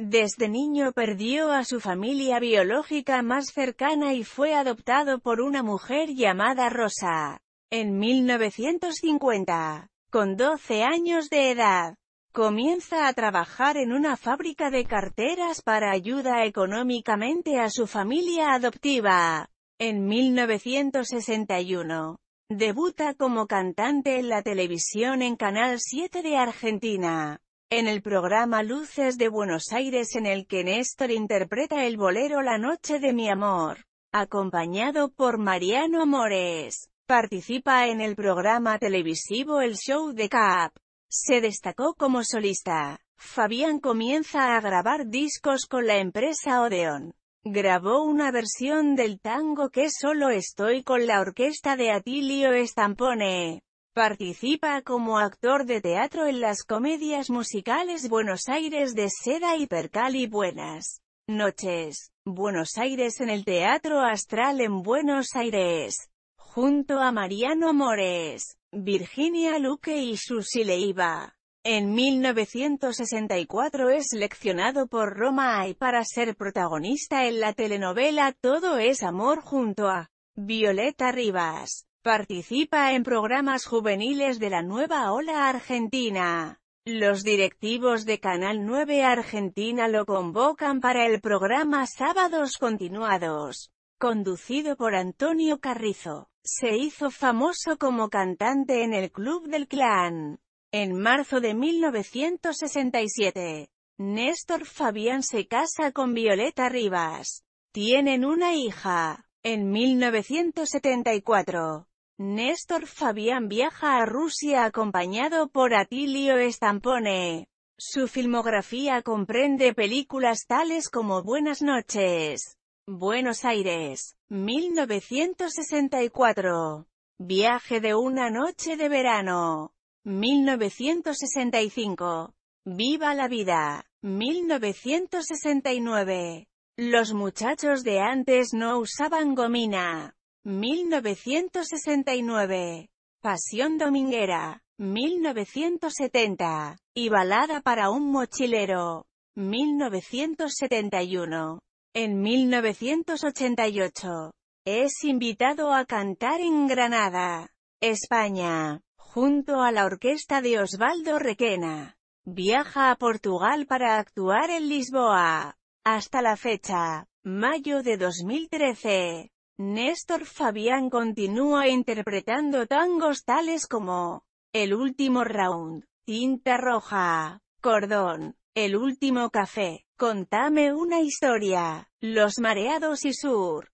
Desde niño perdió a su familia biológica más cercana y fue adoptado por una mujer llamada Rosa. En 1950, con 12 años de edad, comienza a trabajar en una fábrica de carteras para ayuda económicamente a su familia adoptiva. En 1961, debuta como cantante en la televisión en Canal 7 de Argentina en el programa Luces de Buenos Aires en el que Néstor interpreta el bolero La Noche de mi Amor, acompañado por Mariano Mores. Participa en el programa televisivo El Show de Cap. Se destacó como solista. Fabián comienza a grabar discos con la empresa Odeon. Grabó una versión del tango que solo estoy con la orquesta de Atilio Estampone. Participa como actor de teatro en las comedias musicales Buenos Aires de Seda y Percal Buenas noches. Buenos Aires en el Teatro Astral en Buenos Aires. Junto a Mariano Mores, Virginia Luque y Susi Leiva. En 1964 es seleccionado por Roma y para ser protagonista en la telenovela Todo es Amor junto a Violeta Rivas. Participa en programas juveniles de la nueva ola argentina. Los directivos de Canal 9 Argentina lo convocan para el programa Sábados Continuados, conducido por Antonio Carrizo. Se hizo famoso como cantante en el Club del Clan. En marzo de 1967, Néstor Fabián se casa con Violeta Rivas. Tienen una hija. En 1974, Néstor Fabián viaja a Rusia acompañado por Atilio Estampone. Su filmografía comprende películas tales como Buenas noches, Buenos Aires, 1964, Viaje de una noche de verano, 1965, Viva la vida, 1969. Los muchachos de antes no usaban gomina. 1969. Pasión Dominguera, 1970. Y Balada para un mochilero, 1971. En 1988. Es invitado a cantar en Granada, España, junto a la orquesta de Osvaldo Requena. Viaja a Portugal para actuar en Lisboa. Hasta la fecha, mayo de 2013. Néstor Fabián continúa interpretando tangos tales como El último round, Tinta roja, Cordón, El último café, Contame una historia, Los mareados y Sur.